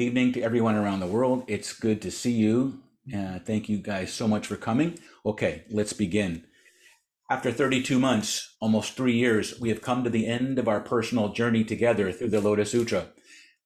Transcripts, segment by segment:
evening to everyone around the world. It's good to see you. Uh, thank you guys so much for coming. Okay, let's begin. After 32 months, almost three years, we have come to the end of our personal journey together through the Lotus Sutra.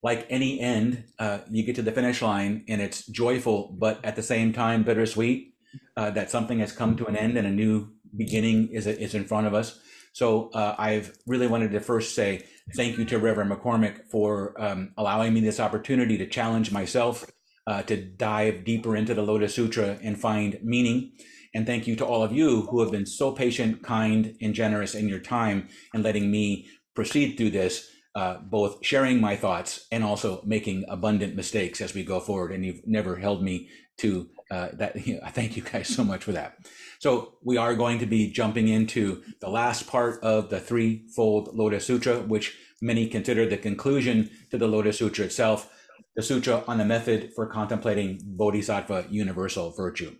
Like any end, uh, you get to the finish line and it's joyful, but at the same time, bittersweet uh, that something has come to an end and a new beginning is, is in front of us. So uh, I've really wanted to first say thank you to Reverend McCormick for um, allowing me this opportunity to challenge myself, uh, to dive deeper into the Lotus Sutra and find meaning. And thank you to all of you who have been so patient, kind, and generous in your time and letting me proceed through this, uh, both sharing my thoughts and also making abundant mistakes as we go forward. And you've never held me to uh, that. Thank you guys so much for that. So we are going to be jumping into the last part of the threefold Lotus Sutra, which many consider the conclusion to the Lotus Sutra itself, the Sutra on the method for contemplating Bodhisattva universal virtue.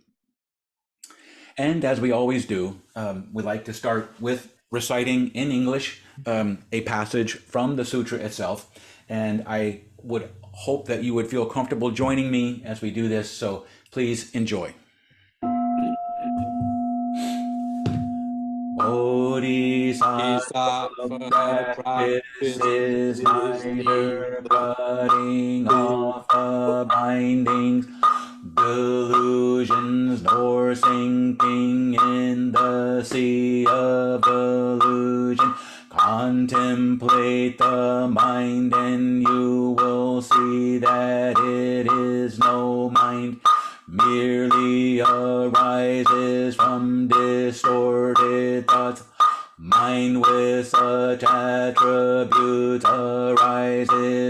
And as we always do, um, we like to start with reciting in English um, a passage from the sutra itself. And I would hope that you would feel comfortable joining me as we do this. So please enjoy. Bodhisattva practices neither cutting off the bindings, delusions, nor sinking in the sea of delusion. Contemplate the mind, and you will see that it is such attributes arises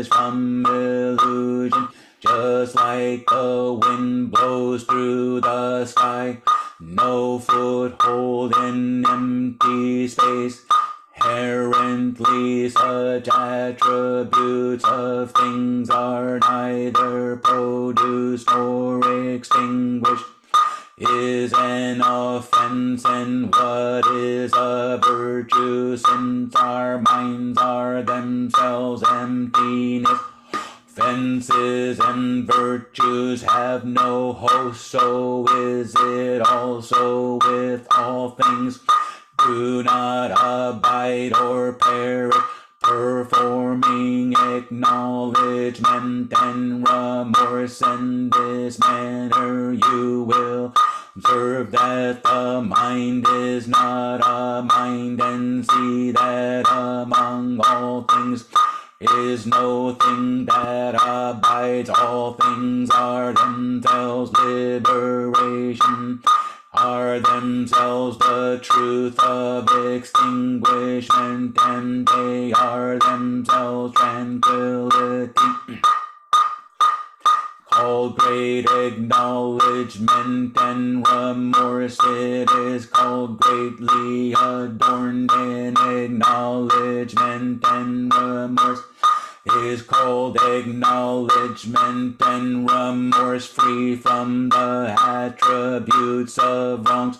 from the attributes of wrongs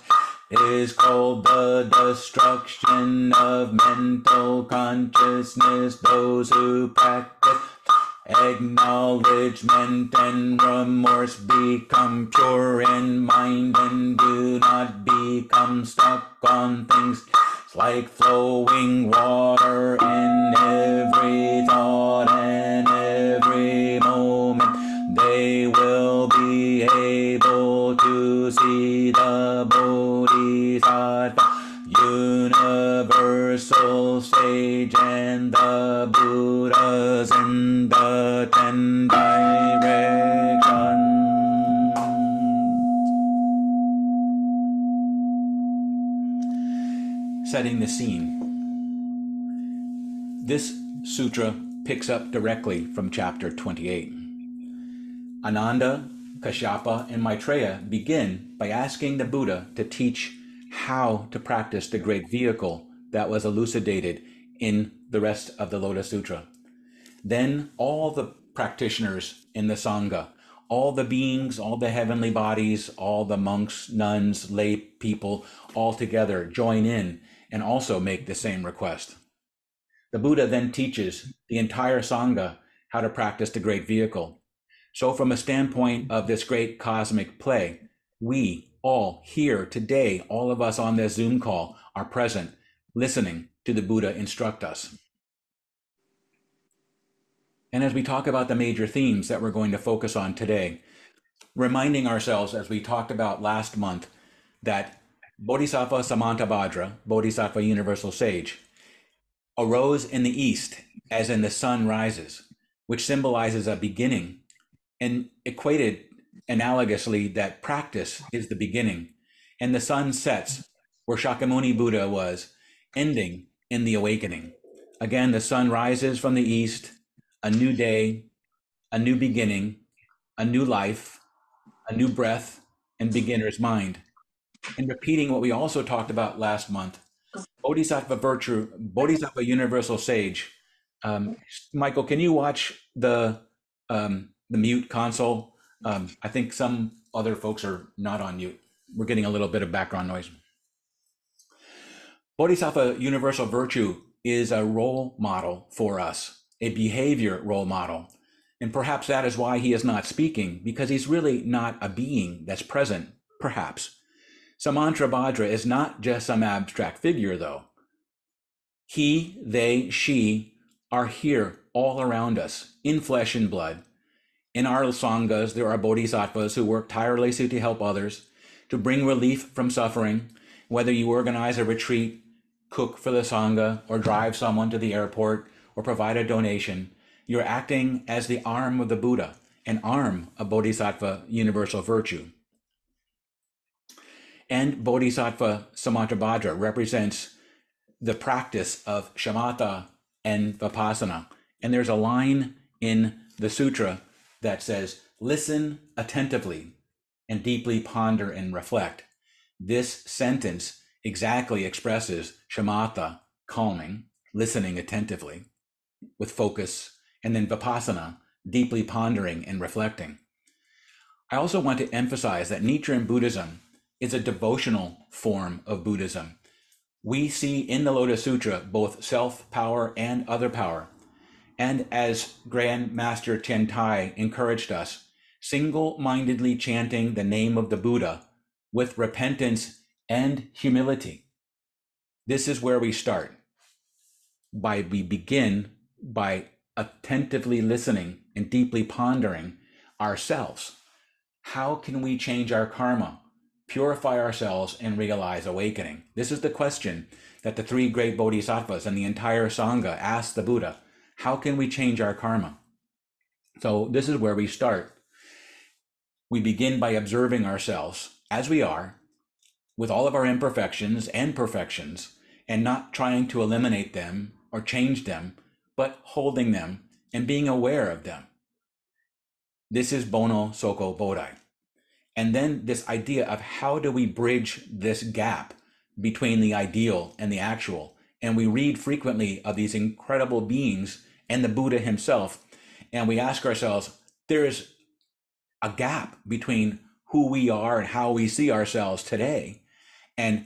is called the destruction of mental consciousness. Those who practice acknowledgement and remorse become pure in mind and do not become stuck on things like flowing water in every thought setting the scene. This sutra picks up directly from chapter 28. Ananda, Kashyapa, and Maitreya begin by asking the Buddha to teach how to practice the great vehicle that was elucidated in the rest of the Lotus Sutra. Then all the practitioners in the Sangha, all the beings, all the heavenly bodies, all the monks, nuns, lay people, all together join in and also make the same request. The Buddha then teaches the entire Sangha how to practice the great vehicle. So, from a standpoint of this great cosmic play, we all here today, all of us on this Zoom call, are present, listening to the Buddha instruct us. And as we talk about the major themes that we're going to focus on today, reminding ourselves, as we talked about last month, that Bodhisattva Samantabhadra, Bodhisattva Universal Sage, arose in the east as in the sun rises, which symbolizes a beginning, and equated analogously that practice is the beginning, and the sun sets where Shakyamuni Buddha was, ending in the awakening. Again, the sun rises from the east, a new day, a new beginning, a new life, a new breath, and beginner's mind. And repeating what we also talked about last month Bodhisattva virtue, Bodhisattva universal sage. Um, Michael, can you watch the um, the mute console? Um, I think some other folks are not on mute. We're getting a little bit of background noise. Bodhisattva universal virtue is a role model for us, a behavior role model. And perhaps that is why he is not speaking, because he's really not a being that's present, perhaps. Samantabhadra is not just some abstract figure, though. He, they, she are here all around us in flesh and blood. In our sanghas, there are bodhisattvas who work tirelessly to help others, to bring relief from suffering, whether you organize a retreat, cook for the sangha, or drive someone to the airport, or provide a donation. You're acting as the arm of the Buddha, an arm of bodhisattva universal virtue. And Bodhisattva Samantabhadra represents the practice of shamatha and vipassana. And there's a line in the sutra that says, listen attentively and deeply ponder and reflect. This sentence exactly expresses shamatha, calming, listening attentively with focus, and then vipassana, deeply pondering and reflecting. I also want to emphasize that Nichiren Buddhism is a devotional form of Buddhism. We see in the Lotus Sutra both self power and other power. And as Grand Master Tiantai encouraged us, single mindedly chanting the name of the Buddha with repentance and humility. This is where we start. By we begin by attentively listening and deeply pondering ourselves. How can we change our karma? Purify ourselves and realize awakening? This is the question that the three great bodhisattvas and the entire Sangha asked the Buddha. How can we change our karma? So, this is where we start. We begin by observing ourselves as we are, with all of our imperfections and perfections, and not trying to eliminate them or change them, but holding them and being aware of them. This is Bonno Soku Bodai. And then this idea of how do we bridge this gap between the ideal and the actual? And we read frequently of these incredible beings and the Buddha himself. And we ask ourselves, there is a gap between who we are and how we see ourselves today and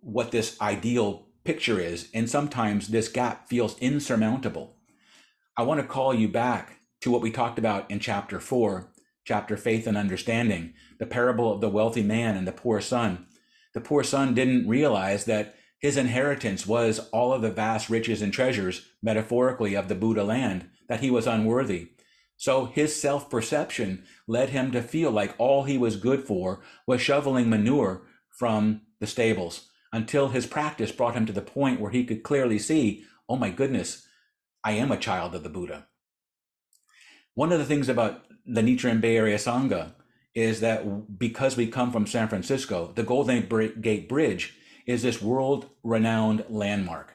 what this ideal picture is. And sometimes this gap feels insurmountable. I want to call you back to what we talked about in chapter four chapter Faith and Understanding, the parable of the wealthy man and the poor son. The poor son didn't realize that his inheritance was all of the vast riches and treasures, metaphorically, of the Buddha land, that he was unworthy. So his self perception led him to feel like all he was good for was shoveling manure from the stables until his practice brought him to the point where he could clearly see, oh my goodness, I am a child of the Buddha. One of the things about the Nichiren Bay Area Sangha is that because we come from San Francisco, the Golden Gate Bridge is this world renowned landmark.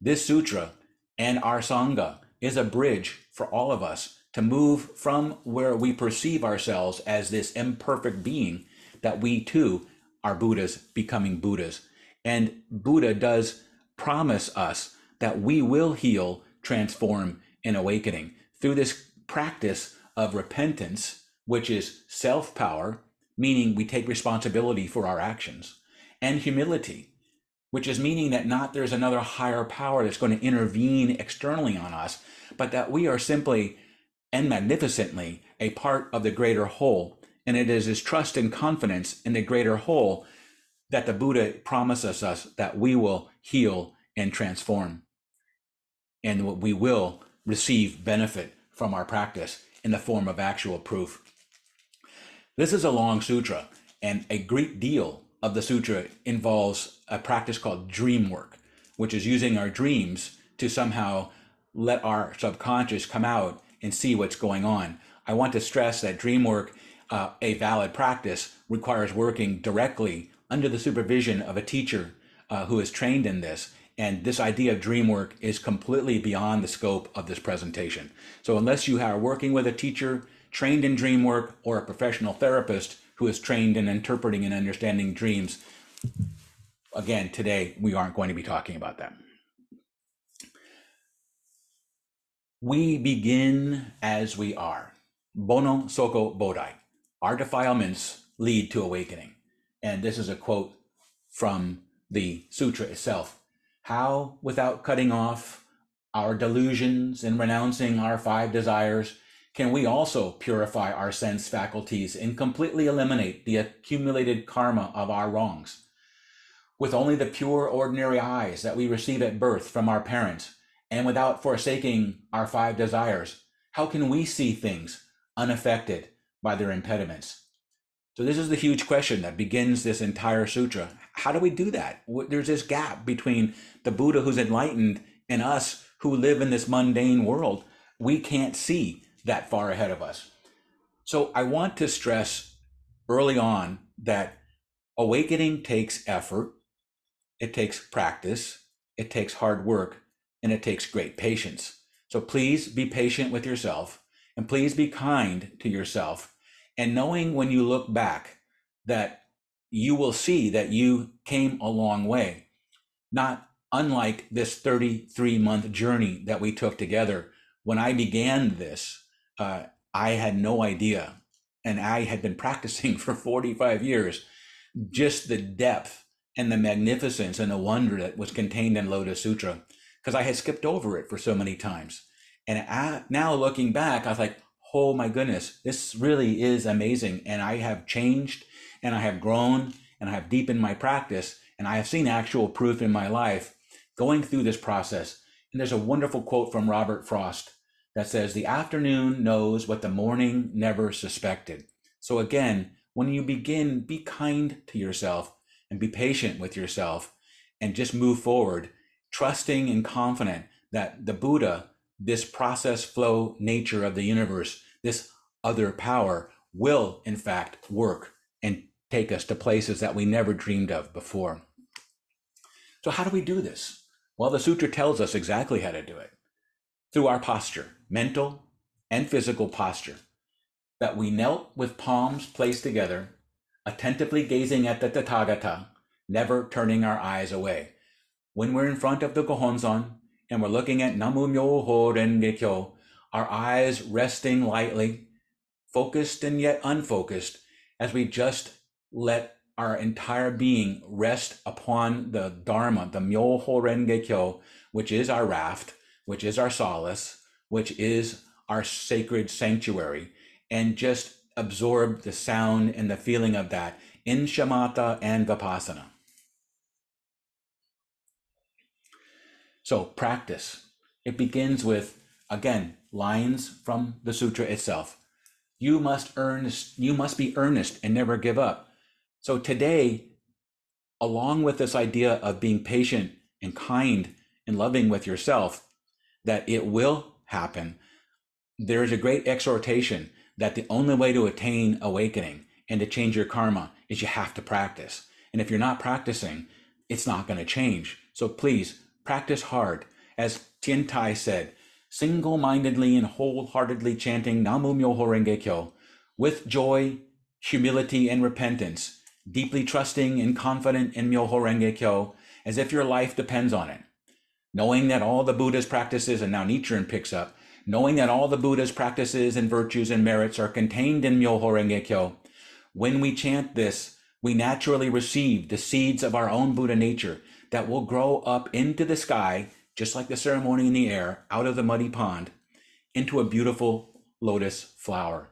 This sutra and our Sangha is a bridge for all of us to move from where we perceive ourselves as this imperfect being that we too are Buddhas becoming Buddhas. And Buddha does promise us that we will heal, transform, and awakening through this practice of repentance, which is self power, meaning we take responsibility for our actions, and humility, which is meaning that not there's another higher power that's going to intervene externally on us, but that we are simply and magnificently a part of the greater whole. And it is his trust and confidence in the greater whole that the Buddha promises us that we will heal and transform. And we will receive benefit from our practice in the form of actual proof. This is a long sutra, and a great deal of the sutra involves a practice called dream work, which is using our dreams to somehow let our subconscious come out and see what's going on. I want to stress that dream work, uh, a valid practice, requires working directly under the supervision of a teacher uh, who is trained in this. And this idea of dream work is completely beyond the scope of this presentation. So unless you are working with a teacher trained in dream work or a professional therapist who is trained in interpreting and understanding dreams, again, today we aren't going to be talking about that. We begin as we are. Bonno Soku Bodai. Our defilements lead to awakening. And this is a quote from the sutra itself. How, without cutting off our delusions and renouncing our five desires, can we also purify our sense faculties and completely eliminate the accumulated karma of our wrongs? With only the pure ordinary eyes that we receive at birth from our parents, and without forsaking our five desires, how can we see things unaffected by their impediments? So, this is the huge question that begins this entire sutra. How do we do that? There's this gap between the Buddha who's enlightened and us who live in this mundane world. We can't see that far ahead of us. So, I want to stress early on that awakening takes effort, it takes practice, it takes hard work, and it takes great patience. So please be patient with yourself and please be kind to yourself. And knowing when you look back that you will see that you came a long way, not unlike this 33 month journey that we took together. When I began this, uh, I had no idea, and I had been practicing for 45 years, just the depth and the magnificence and the wonder that was contained in Lotus Sutra because I had skipped over it for so many times. And I, now looking back, I was like, oh my goodness, this really is amazing. And I have changed and I have grown and I have deepened my practice and I have seen actual proof in my life going through this process. And there's a wonderful quote from Robert Frost that says, The afternoon knows what the morning never suspected. So again, when you begin, be kind to yourself and be patient with yourself and just move forward trusting and confident that the Buddha, this process flow nature of the universe, this other power, will in fact work and take us to places that we never dreamed of before. So, how do we do this? Well, the sutra tells us exactly how to do it through our posture, mental and physical posture, that we knelt with palms placed together, attentively gazing at the Tathagata, never turning our eyes away when we're in front of the Gohonzon and we're looking at Namu Myoho Renge Kyo, our eyes resting lightly, focused and yet unfocused, as we just let our entire being rest upon the Dharma, the Myoho Renge Kyo, which is our raft, which is our solace, which is our sacred sanctuary, and just absorb the sound and the feeling of that in shamatha and vipassana. So practice. It begins with, again, lines from the sutra itself. You must earnest, you must be earnest and never give up. So today, along with this idea of being patient and kind and loving with yourself, that it will happen, there is a great exhortation that the only way to attain awakening and to change your karma is you have to practice. And if you're not practicing, it's not going to change. So please Practice hard. As Tien Tai said, single mindedly and wholeheartedly chanting Namu Myoho Renge Kyo with joy, humility, and repentance, deeply trusting and confident in Myoho Renge Kyo as if your life depends on it. Knowing that all the Buddha's practices, and now Nichiren picks up, knowing that all the Buddha's practices and virtues and merits are contained in Myoho Renge Kyo, when we chant this, we naturally receive the seeds of our own Buddha nature that will grow up into the sky, just like the ceremony in the air, out of the muddy pond, into a beautiful lotus flower.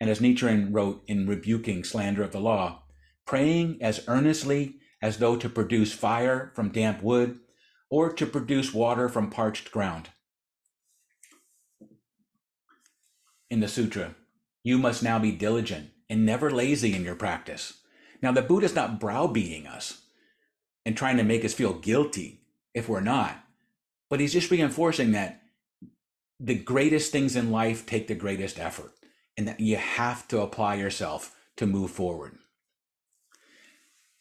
And as Nichiren wrote in rebuking slander of the law, praying as earnestly as though to produce fire from damp wood or to produce water from parched ground. In the sutra, you must now be diligent and never lazy in your practice. Now, the Buddha is not browbeating us and trying to make us feel guilty if we're not, but he's just reinforcing that the greatest things in life take the greatest effort and that you have to apply yourself to move forward.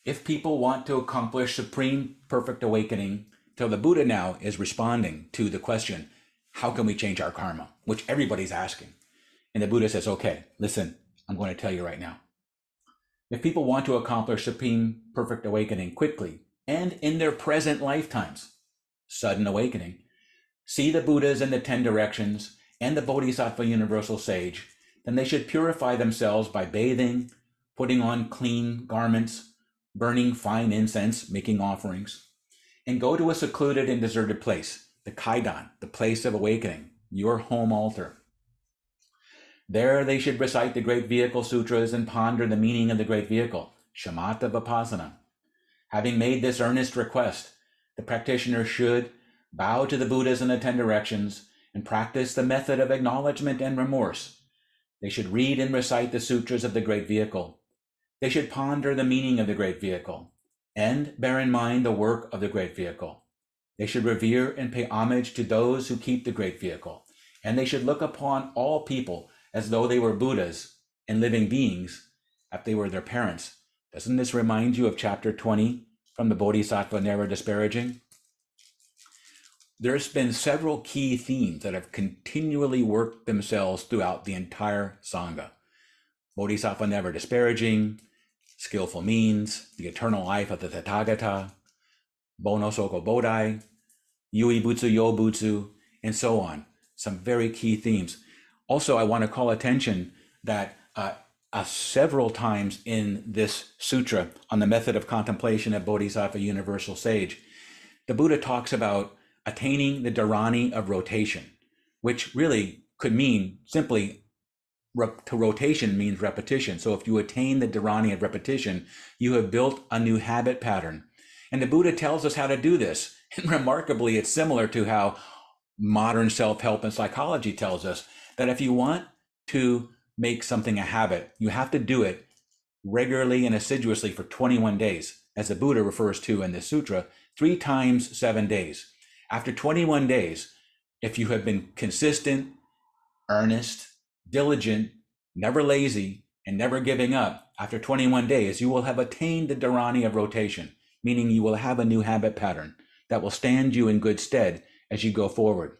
If people want to accomplish supreme perfect awakening, so the Buddha now is responding to the question, how can we change our karma? Which everybody's asking. And the Buddha says, okay, listen, I'm going to tell you right now. If people want to accomplish supreme perfect awakening quickly and in their present lifetimes, sudden awakening, see the Buddhas in the 10 directions and the Bodhisattva universal sage, then they should purify themselves by bathing, putting on clean garments, burning fine incense, making offerings, and go to a secluded and deserted place, the Kaidan, the place of awakening, your home altar. There they should recite the Great Vehicle Sutras and ponder the meaning of the Great Vehicle, Shamatha Vipassana. Having made this earnest request, the practitioner should bow to the Buddhas in the ten directions and practice the method of acknowledgement and remorse. They should read and recite the sutras of the Great Vehicle. They should ponder the meaning of the Great Vehicle and bear in mind the work of the Great Vehicle. They should revere and pay homage to those who keep the Great Vehicle, and they should look upon all people as though they were Buddhas and living beings if they were their parents. Doesn't this remind you of chapter 20 from the Bodhisattva Never Disparaging? There's been several key themes that have continually worked themselves throughout the entire Sangha. Bodhisattva Never Disparaging, Skillful Means, The Eternal Life of the Tathagata, Bonno Soku Bodai, Yui Butsu Yo Butsu, and so on. Some very key themes. Also, I want to call attention that uh, uh, several times in this sutra on the method of contemplation of Bodhisattva Universal Sage, the Buddha talks about attaining the dharani of rotation, which really could mean simply to rotation means repetition. So if you attain the dharani of repetition, you have built a new habit pattern. And the Buddha tells us how to do this. And remarkably, it's similar to how modern self help and psychology tells us that if you want to make something a habit, you have to do it regularly and assiduously for 21 days, as the Buddha refers to in the sutra, three times seven days. After 21 days, if you have been consistent, earnest, diligent, never lazy, and never giving up, after 21 days, you will have attained the dharani of rotation, meaning you will have a new habit pattern that will stand you in good stead as you go forward.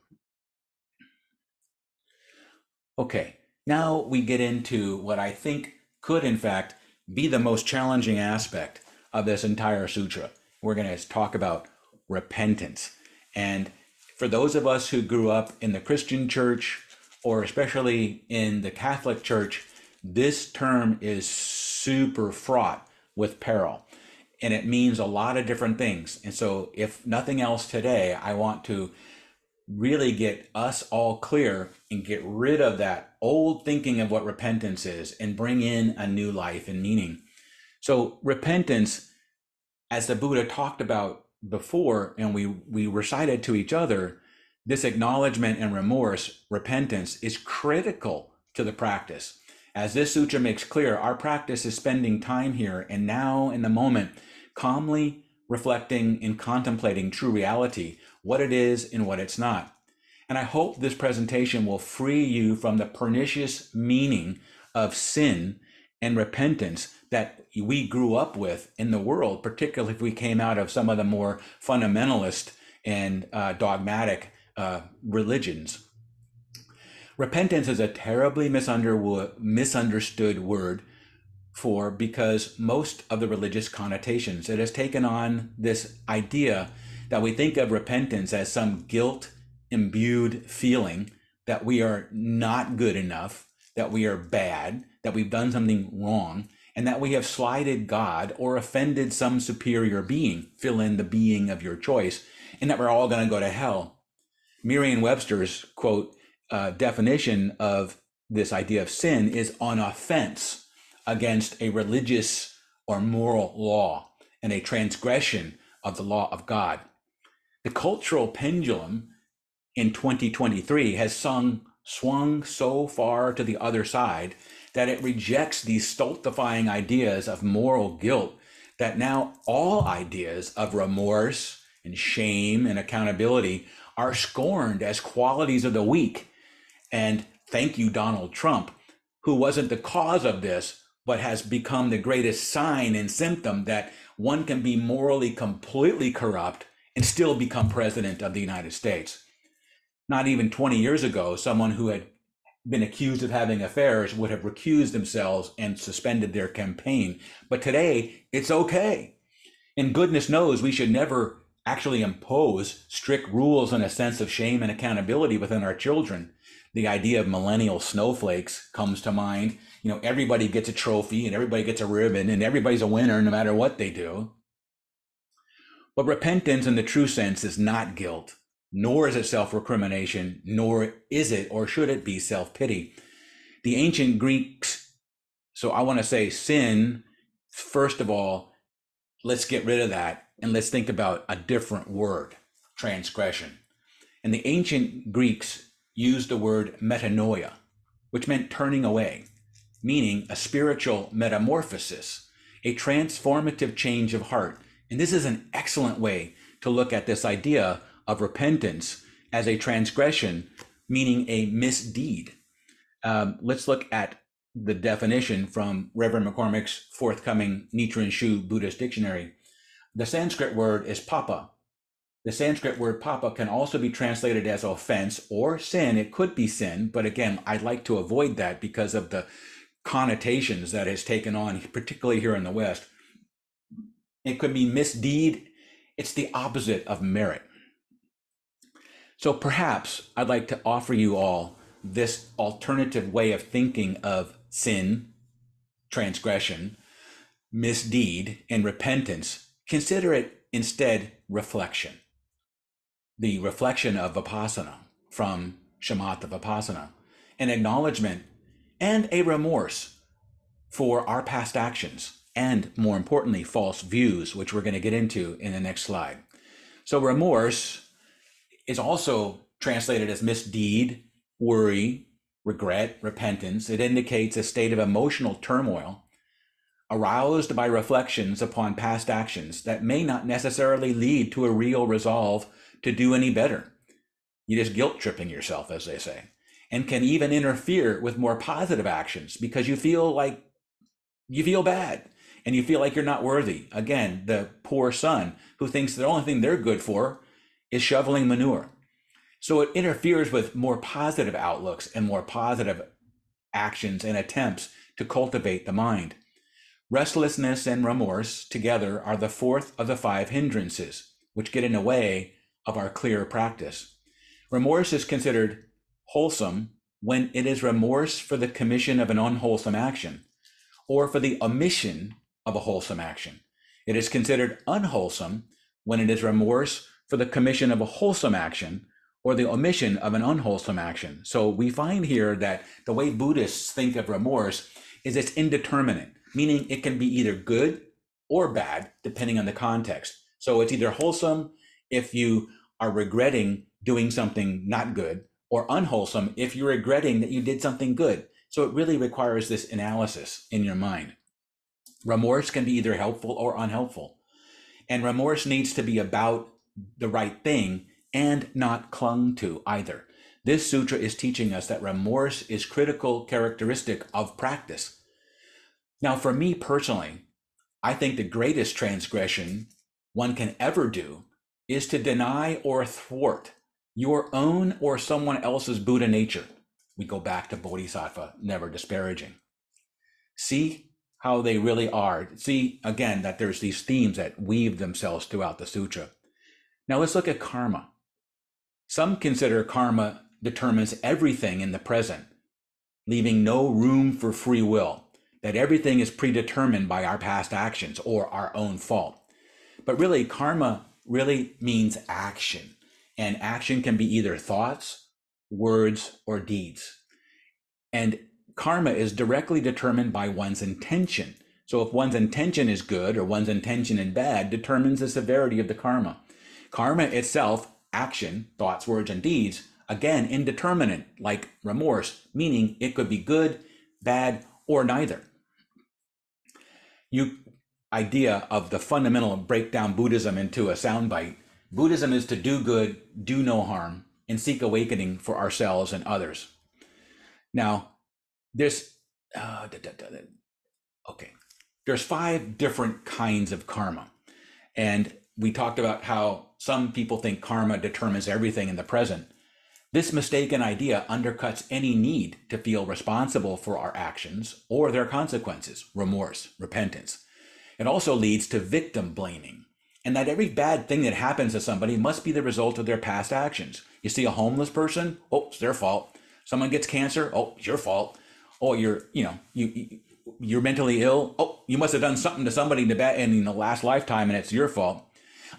Okay, now we get into what I think could, in fact, be the most challenging aspect of this entire sutra. We're going to talk about repentance. And for those of us who grew up in the Christian church, or especially in the Catholic church, this term is super fraught with peril and it means a lot of different things. And so, if nothing else today, I want to really get us all clear and get rid of that old thinking of what repentance is and bring in a new life and meaning. So repentance, as the Buddha talked about before, and we we recited to each other, this acknowledgement and remorse, repentance, is critical to the practice. As this sutra makes clear, our practice is spending time here and now in the moment, calmly reflecting and contemplating true reality what it is and what it's not. And I hope this presentation will free you from the pernicious meaning of sin and repentance that we grew up with in the world, particularly if we came out of some of the more fundamentalist and uh, dogmatic uh, religions. Repentance is a terribly misunderstood word for because most of the religious connotations it has taken on this idea that we think of repentance as some guilt imbued feeling that we are not good enough, that we are bad, that we've done something wrong, and that we have slighted God or offended some superior being, fill in the being of your choice, and that we're all going to go to hell. Merriam Webster's quote uh, definition of this idea of sin is an offense against a religious or moral law and a transgression of the law of God. The cultural pendulum in 2023 has sung, swung so far to the other side that it rejects these stultifying ideas of moral guilt that now all ideas of remorse and shame and accountability are scorned as qualities of the weak. And thank you, Donald Trump, who wasn't the cause of this, but has become the greatest sign and symptom that one can be morally completely corrupt and still become president of the United States. Not even 20 years ago, someone who had been accused of having affairs would have recused themselves and suspended their campaign. But today, it's okay. And goodness knows we should never actually impose strict rules and a sense of shame and accountability within our children. The idea of millennial snowflakes comes to mind. You know, everybody gets a trophy and everybody gets a ribbon and everybody's a winner no matter what they do. But repentance in the true sense is not guilt, nor is it self recrimination, nor is it or should it be self pity. The ancient Greeks, so I want to say sin, first of all, let's get rid of that and let's think about a different word transgression. And the ancient Greeks used the word metanoia, which meant turning away, meaning a spiritual metamorphosis, a transformative change of heart. And this is an excellent way to look at this idea of repentance as a transgression, meaning a misdeed. Um, let's look at the definition from Reverend McCormick's forthcoming Nichiren Shu Buddhist Dictionary. The Sanskrit word is papa. The Sanskrit word papa can also be translated as offense or sin. It could be sin, but again, I'd like to avoid that because of the connotations that has taken on, particularly here in the West. It could be misdeed. It's the opposite of merit. So perhaps I'd like to offer you all this alternative way of thinking of sin, transgression, misdeed, and repentance Consider it instead reflection, the reflection of Vipassana from Shamatha Vipassana, an acknowledgement and a remorse for our past actions, and more importantly, false views, which we're going to get into in the next slide. So, remorse is also translated as misdeed, worry, regret, repentance. It indicates a state of emotional turmoil aroused by reflections upon past actions that may not necessarily lead to a real resolve to do any better. You're just guilt tripping yourself, as they say, and can even interfere with more positive actions because you feel like you feel bad and you feel like you're not worthy. Again, the poor son who thinks the only thing they're good for is shoveling manure. So it interferes with more positive outlooks and more positive actions and attempts to cultivate the mind. Restlessness and remorse together are the fourth of the five hindrances, which get in the way of our clear practice. Remorse is considered wholesome when it is remorse for the commission of an unwholesome action or for the omission of a wholesome action. It is considered unwholesome when it is remorse for the commission of a wholesome action or the omission of an unwholesome action. So we find here that the way Buddhists think of remorse is it's indeterminate meaning it can be either good or bad, depending on the context. So it's either wholesome if you are regretting doing something not good, or unwholesome if you're regretting that you did something good. So it really requires this analysis in your mind. Remorse can be either helpful or unhelpful. And remorse needs to be about the right thing and not clung to either. This sutra is teaching us that remorse is critical characteristic of practice. Now, for me personally, I think the greatest transgression one can ever do is to deny or thwart your own or someone else's Buddha nature. We go back to Bodhisattva, never disparaging. See how they really are. See again that there's these themes that weave themselves throughout the sutra. Now let's look at karma. Some consider karma determines everything in the present, leaving no room for free will that everything is predetermined by our past actions or our own fault. But really, karma really means action, and action can be either thoughts, words, or deeds. And karma is directly determined by one's intention. So if one's intention is good or one's intention is bad, determines the severity of the karma. Karma itself, action, thoughts, words, and deeds, again, indeterminate, like remorse, meaning it could be good, bad, or neither. You idea of the fundamental breakdown Buddhism into a soundbite. Buddhism is to do good, do no harm, and seek awakening for ourselves and others. Now, there's uh, da, da, da, okay. There's five different kinds of karma, and we talked about how some people think karma determines everything in the present. This mistaken idea undercuts any need to feel responsible for our actions or their consequences, remorse, repentance. It also leads to victim blaming, and that every bad thing that happens to somebody must be the result of their past actions. You see a homeless person, oh, it's their fault. Someone gets cancer, oh, it's your fault. Oh, you're, you know, you, you're mentally ill. Oh, you must have done something to somebody in the, in the last lifetime, and it's your fault.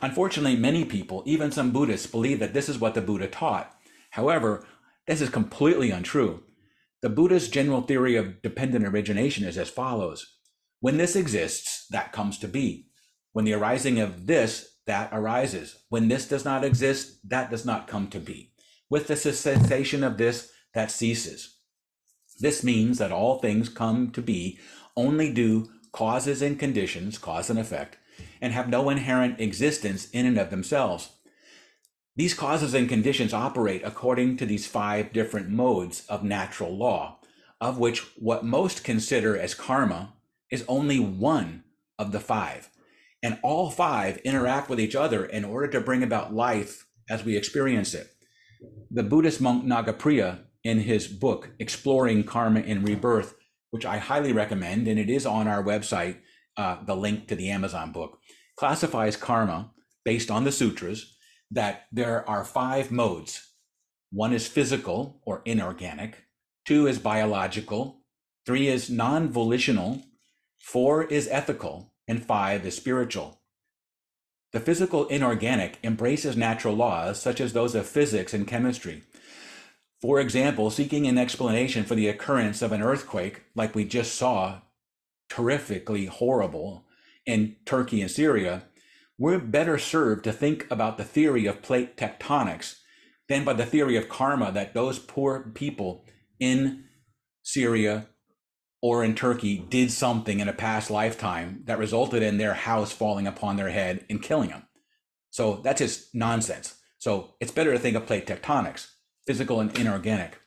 Unfortunately, many people, even some Buddhists, believe that this is what the Buddha taught. However, this is completely untrue. The Buddha's general theory of dependent origination is as follows when this exists, that comes to be. When the arising of this, that arises. When this does not exist, that does not come to be. With the cessation of this, that ceases. This means that all things come to be only due causes and conditions, cause and effect, and have no inherent existence in and of themselves. These causes and conditions operate according to these five different modes of natural law, of which what most consider as karma is only one of the five. And all five interact with each other in order to bring about life as we experience it. The Buddhist monk Nagapriya, in his book, Exploring Karma and Rebirth, which I highly recommend, and it is on our website, uh, the link to the Amazon book, classifies karma based on the sutras that there are five modes. One is physical or inorganic, two is biological, three is non volitional, Four is ethical, and five is spiritual. The physical inorganic embraces natural laws such as those of physics and chemistry. For example, seeking an explanation for the occurrence of an earthquake, like we just saw, terrifically horrible in Turkey and Syria, we're better served to think about the theory of plate tectonics than by the theory of karma that those poor people in Syria or in Turkey did something in a past lifetime that resulted in their house falling upon their head and killing them. So that's just nonsense. So it's better to think of plate tectonics, physical and inorganic.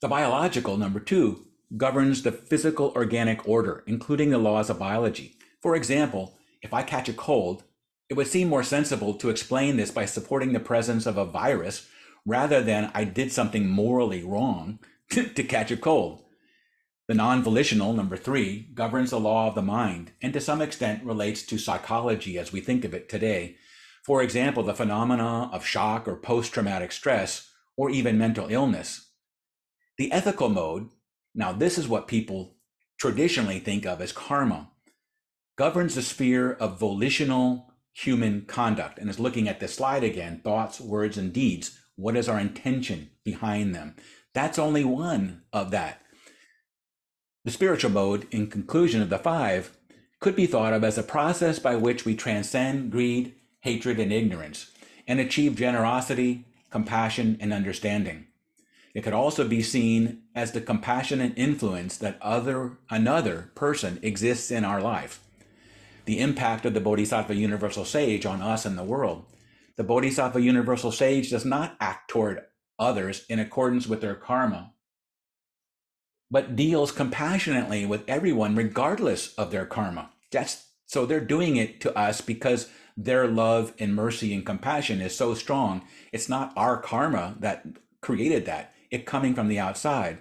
The biological, number two, governs the physical organic order, including the laws of biology. For example, if I catch a cold, it would seem more sensible to explain this by supporting the presence of a virus rather than I did something morally wrong to, catch a cold. The non volitional, number three, governs the law of the mind and to some extent relates to psychology as we think of it today. For example, the phenomena of shock or post traumatic stress or even mental illness. The ethical mode, now this is what people traditionally think of as karma, governs the sphere of volitional human conduct and is looking at this slide again thoughts, words, and deeds. What is our intention behind them? That's only one of that. The spiritual mode, in conclusion of the five, could be thought of as a process by which we transcend greed, hatred, and ignorance and achieve generosity, compassion, and understanding. It could also be seen as the compassionate influence that other another person exists in our life. The impact of the Bodhisattva Universal Sage on us and the world. The Bodhisattva Universal Sage does not act toward others in accordance with their karma but deals compassionately with everyone regardless of their karma. That's so they're doing it to us because their love and mercy and compassion is so strong. It's not our karma that created that. It coming from the outside.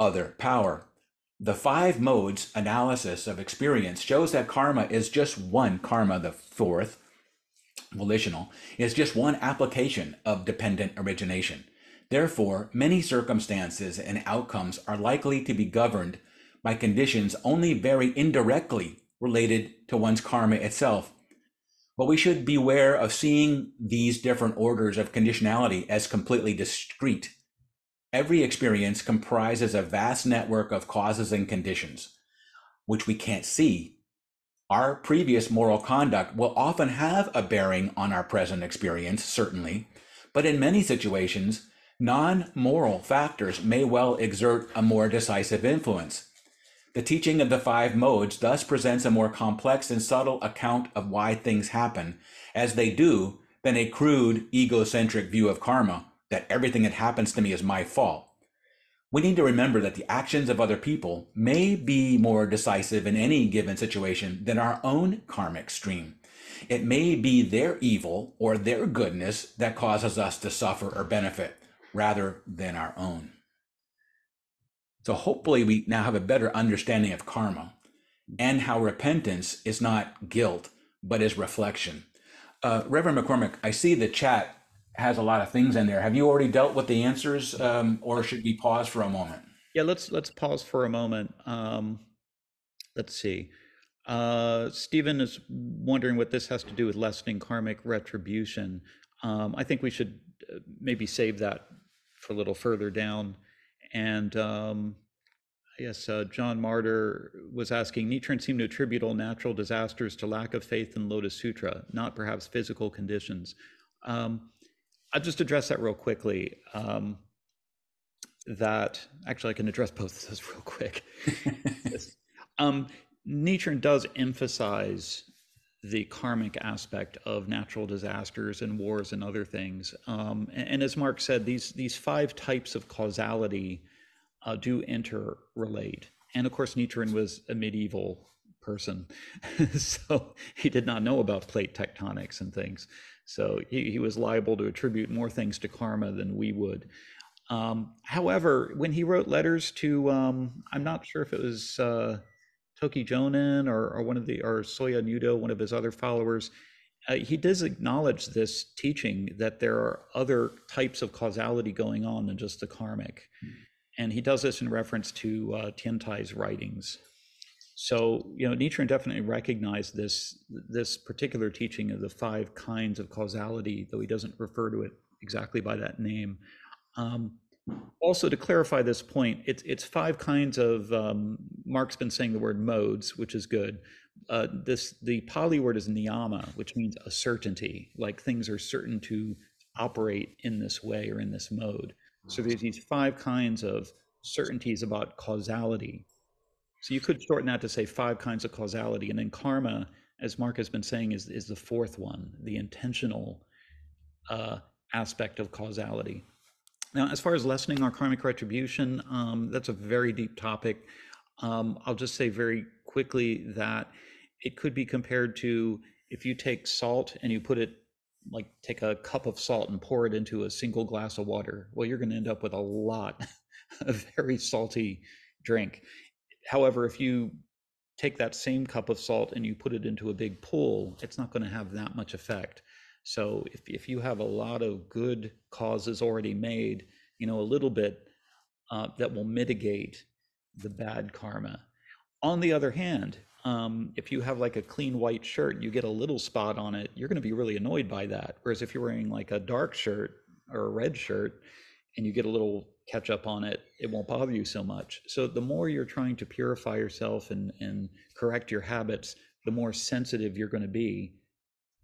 Other power. The five modes analysis of experience shows that karma is just one karma, the fourth, volitional, is just one application of dependent origination. Therefore, many circumstances and outcomes are likely to be governed by conditions only very indirectly related to one's karma itself. But we should beware of seeing these different orders of conditionality as completely discrete. Every experience comprises a vast network of causes and conditions, which we can't see. Our previous moral conduct will often have a bearing on our present experience, certainly, but in many situations, non moral factors may well exert a more decisive influence. The teaching of the five modes thus presents a more complex and subtle account of why things happen as they do than a crude, egocentric view of karma that everything that happens to me is my fault. We need to remember that the actions of other people may be more decisive in any given situation than our own karmic stream. It may be their evil or their goodness that causes us to suffer or benefit rather than our own. So hopefully we now have a better understanding of karma and how repentance is not guilt, but is reflection. Uh, Reverend McCormick, I see the chat has a lot of things in there. Have you already dealt with the answers, um, or should we pause for a moment? Yeah, let's let's pause for a moment. Um, let's see. Uh, Stephen is wondering what this has to do with lessening karmic retribution. Um, I think we should uh, maybe save that for a little further down. And um, yes, uh, John Martyr was asking, Nichiren seemed to attribute all natural disasters to lack of faith in Lotus Sutra, not perhaps physical conditions. Um, I'll just address that real quickly. Um, that actually, I can address both of those real quick. um, Nichiren does emphasize the karmic aspect of natural disasters and wars and other things. Um, and, and, as Mark said, these these five types of causality uh, do interrelate. And of course, Nichiren was a medieval person, so he did not know about plate tectonics and things. So he, he was liable to attribute more things to karma than we would. Um, however, when he wrote letters to, um, I'm not sure if it was uh, Toki Jonin or, or, one of the, or Soya Nyudo, one of his other followers, uh, he does acknowledge this teaching that there are other types of causality going on than just the karmic. Mm. And he does this in reference to uh, Tiantai's writings. So, you know, Nichiren definitely recognized this this particular teaching of the five kinds of causality, though he doesn't refer to it exactly by that name. Um, also, to clarify this point, it's it's five kinds of. Um, Mark's been saying the word modes, which is good. Uh, this the Pali word is niyama, which means a certainty, like things are certain to operate in this way or in this mode. So there's these five kinds of certainties about causality so you could shorten that to say five kinds of causality. And then karma, as Mark has been saying, is, is the fourth one, the intentional uh, aspect of causality. Now, as far as lessening our karmic retribution, um, that's a very deep topic. Um, I'll just say very quickly that it could be compared to if you take salt and you put it, like take a cup of salt and pour it into a single glass of water. Well, you're going to end up with a lot of very salty drink. However, if you take that same cup of salt and you put it into a big pool, it's not going to have that much effect. So if, if you have a lot of good causes already made, you know, a little bit uh, that will mitigate the bad karma. On the other hand, um, if you have like a clean white shirt, you get a little spot on it, you're going to be really annoyed by that. Whereas if you're wearing like a dark shirt or a red shirt and you get a little catch up on it, it won't bother you so much. So the more you're trying to purify yourself and, and correct your habits, the more sensitive you're going to be,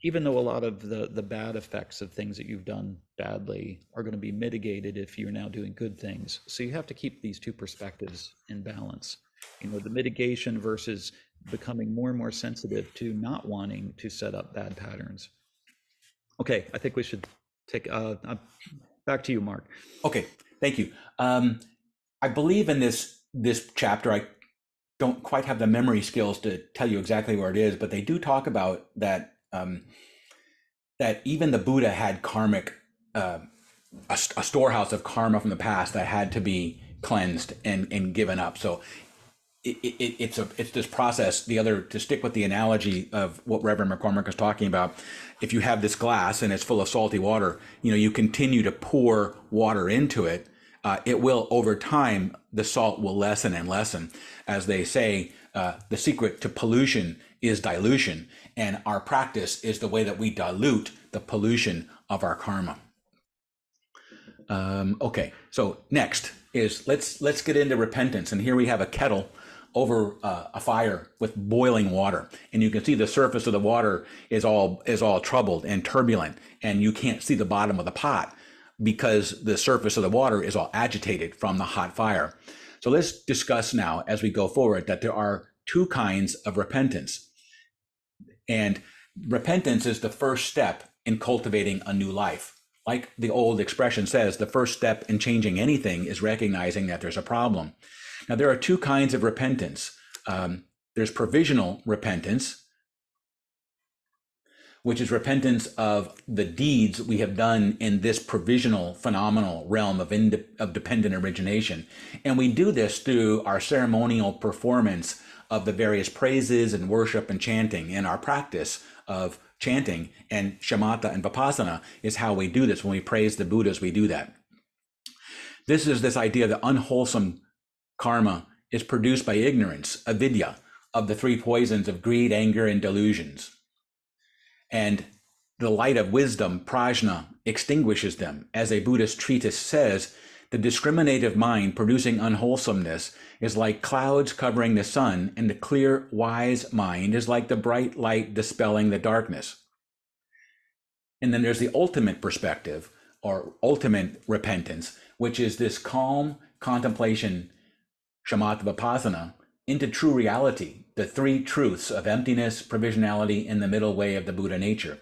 even though a lot of the, the bad effects of things that you've done badly are going to be mitigated if you're now doing good things. So you have to keep these two perspectives in balance. You know, the mitigation versus becoming more and more sensitive to not wanting to set up bad patterns. Okay, I think we should take uh, uh back to you, Mark. Okay, Thank you. Um, I believe in this this chapter. I don't quite have the memory skills to tell you exactly where it is, but they do talk about that um, that even the Buddha had karmic uh, a, a, storehouse of karma from the past that had to be cleansed and and given up. So it, it, it's a it's this process. The other to stick with the analogy of what Reverend McCormick is talking about, if you have this glass and it's full of salty water, you know you continue to pour water into it uh, it will over time the salt will lessen and lessen as they say uh, the secret to pollution is dilution and our practice is the way that we dilute the pollution of our karma Um, okay, so next is let's let's get into repentance, and here we have a kettle over uh, a fire with boiling water, and you can see the surface of the water is all is all troubled and turbulent, and you can't see the bottom of the pot because the surface of the water is all agitated from the hot fire. So let's discuss now as we go forward that there are two kinds of repentance. And repentance is the first step in cultivating a new life. Like the old expression says, the first step in changing anything is recognizing that there's a problem. Now, there are two kinds of repentance um, there's provisional repentance, which is repentance of the deeds we have done in this provisional phenomenal realm of, of dependent origination. And we do this through our ceremonial performance of the various praises and worship and chanting. And our practice of chanting and shamatha and vipassana is how we do this. When we praise the Buddhas, we do that. This is this idea that unwholesome karma is produced by ignorance, avidya, of the three poisons of greed, anger, and delusions and the light of wisdom, prajna, extinguishes them. As a Buddhist treatise says, the discriminative mind producing unwholesomeness is like clouds covering the sun, and the clear, wise mind is like the bright light dispelling the darkness. And then there's the ultimate perspective or ultimate repentance, which is this calm contemplation, shamatha vipassana, into true reality, the three truths of emptiness, provisionality, and the middle way of the Buddha nature.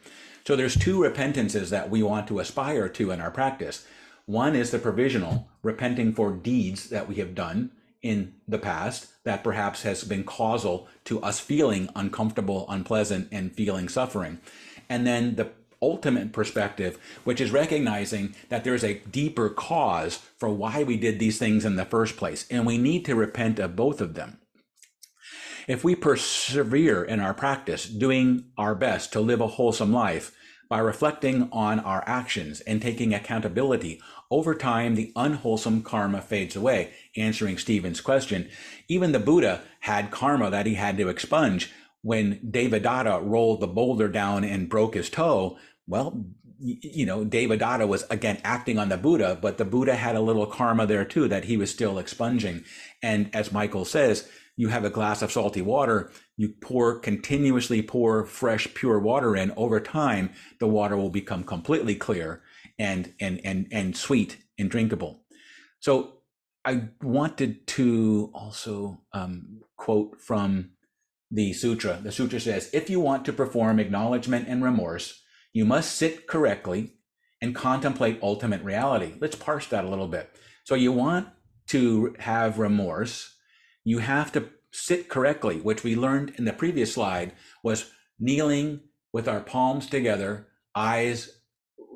So there's two repentances that we want to aspire to in our practice. One is the provisional, repenting for deeds that we have done in the past that perhaps has been causal to us feeling uncomfortable, unpleasant, and feeling suffering. And then the ultimate perspective, which is recognizing that there's a deeper cause for why we did these things in the first place. And we need to repent of both of them. If we persevere in our practice, doing our best to live a wholesome life by reflecting on our actions and taking accountability, over time the unwholesome karma fades away. Answering Stephen's question, even the Buddha had karma that he had to expunge. When Devadatta rolled the boulder down and broke his toe, well, you know, Devadatta was again acting on the Buddha, but the Buddha had a little karma there too that he was still expunging. And as Michael says, you have a glass of salty water, you pour continuously pour fresh, pure water in. Over time, the water will become completely clear and and and and sweet and drinkable. So I wanted to also um, quote from the sutra. The sutra says, if you want to perform acknowledgement and remorse, you must sit correctly and contemplate ultimate reality. Let's parse that a little bit. So you want to have remorse you have to sit correctly, which we learned in the previous slide was kneeling with our palms together, eyes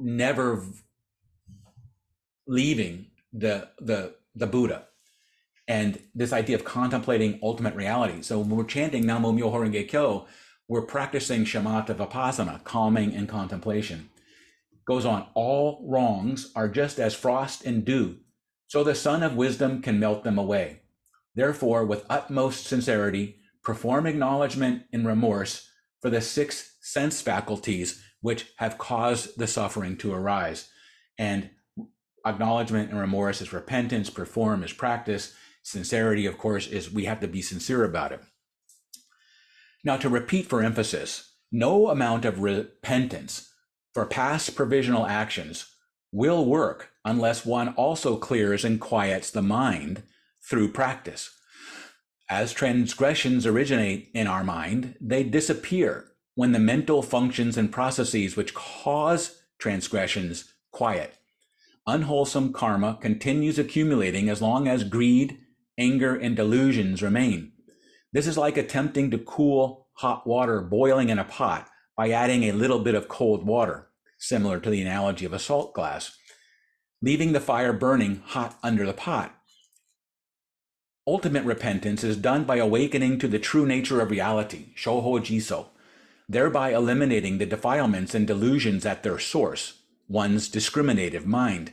never leaving the the the Buddha. And this idea of contemplating ultimate reality. So when we're chanting Namo Myoho Renge Kyo, we're practicing shamatha vipassana, calming and contemplation. Goes on, all wrongs are just as frost and dew, so the sun of wisdom can melt them away. Therefore, with utmost sincerity, perform acknowledgement and remorse for the six sense faculties which have caused the suffering to arise. And acknowledgement and remorse is repentance, perform is practice. Sincerity, of course, is we have to be sincere about it. Now, to repeat for emphasis, no amount of repentance for past provisional actions will work unless one also clears and quiets the mind through practice. As transgressions originate in our mind, they disappear when the mental functions and processes which cause transgressions quiet. Unwholesome karma continues accumulating as long as greed, anger, and delusions remain. This is like attempting to cool hot water boiling in a pot by adding a little bit of cold water, similar to the analogy of a salt glass, leaving the fire burning hot under the pot. Ultimate repentance is done by awakening to the true nature of reality, shoho jiso, thereby eliminating the defilements and delusions at their source, one's discriminative mind.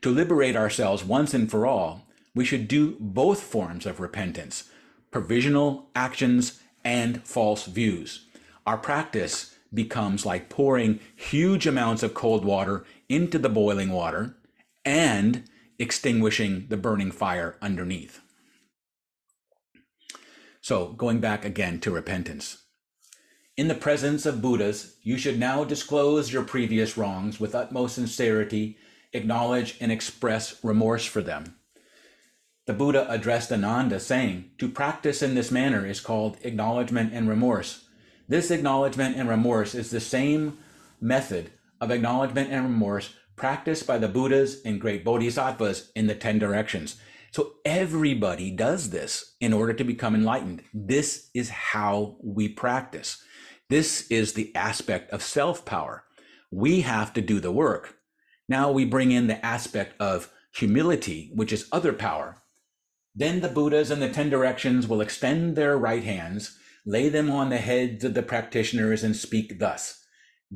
To liberate ourselves once and for all, we should do both forms of repentance, provisional actions and false views. Our practice becomes like pouring huge amounts of cold water into the boiling water and extinguishing the burning fire underneath. So, going back again to repentance. In the presence of Buddhas, you should now disclose your previous wrongs with utmost sincerity, acknowledge and express remorse for them. The Buddha addressed Ananda, saying, To practice in this manner is called acknowledgement and remorse. This acknowledgement and remorse is the same method of acknowledgement and remorse practiced by the Buddhas and great bodhisattvas in the 10 directions. So everybody does this in order to become enlightened. This is how we practice. This is the aspect of self power. We have to do the work. Now we bring in the aspect of humility, which is other power. Then the Buddhas and the 10 directions will extend their right hands, lay them on the heads of the practitioners, and speak thus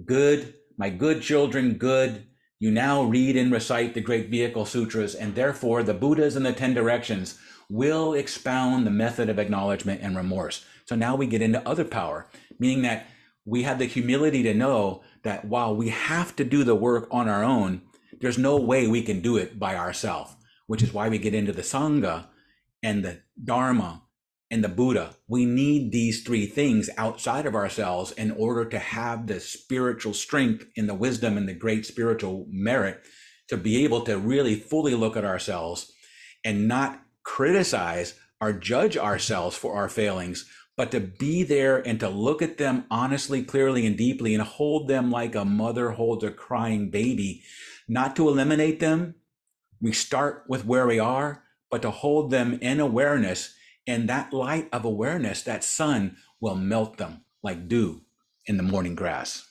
Good, my good children, good, you now read and recite the great vehicle sutras, and therefore the Buddhas and the 10 directions will expound the method of acknowledgement and remorse. So now we get into other power, meaning that we have the humility to know that while we have to do the work on our own, there's no way we can do it by ourselves, which is why we get into the Sangha and the Dharma and the Buddha. We need these three things outside of ourselves in order to have the spiritual strength and the wisdom and the great spiritual merit to be able to really fully look at ourselves and not criticize or judge ourselves for our failings, but to be there and to look at them honestly, clearly, and deeply and hold them like a mother holds a crying baby, not to eliminate them. We start with where we are, but to hold them in awareness and that light of awareness, that sun, will melt them like dew in the morning grass.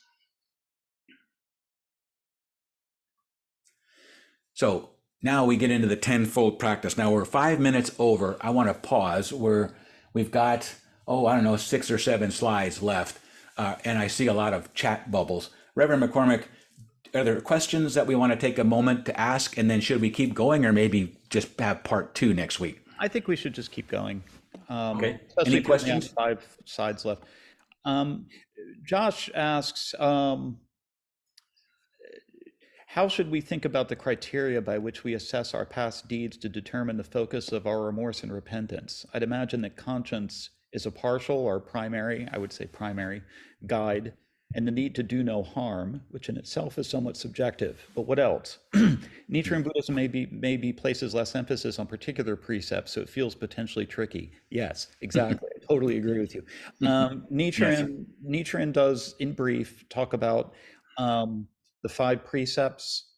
So now we get into the tenfold practice. Now we're five minutes over. I want to pause. We're we've got oh I don't know six or seven slides left, uh, and I see a lot of chat bubbles. Reverend McCormick, are there questions that we want to take a moment to ask, and then should we keep going, or maybe just have part two next week? I think we should just keep going. Um, Okay. Any if we only have questions? Five sides left. Um, Josh asks, um, how should we think about the criteria by which we assess our past deeds to determine the focus of our remorse and repentance? I'd imagine that conscience is a partial or primary, I would say primary, guide, and the need to do no harm, which in itself is somewhat subjective. But what else? Nichiren Buddhism maybe maybe places less emphasis on particular precepts, so it feels potentially tricky. Yes, exactly. I totally agree with you. Um, Nichiren Nichiren does, in brief, talk about um, the five precepts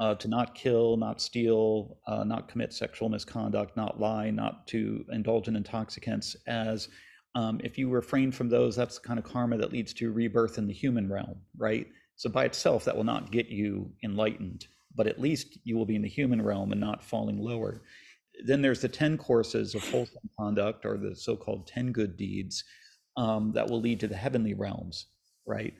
uh, to not kill, not steal, uh, not commit sexual misconduct, not lie, not to indulge in intoxicants as um, if you refrain from those, that's the kind of karma that leads to rebirth in the human realm, right? So by itself, that will not get you enlightened, but at least you will be in the human realm and not falling lower. Then there's the 10 courses of wholesome conduct, or the so called 10 good deeds, um, that will lead to the heavenly realms, right?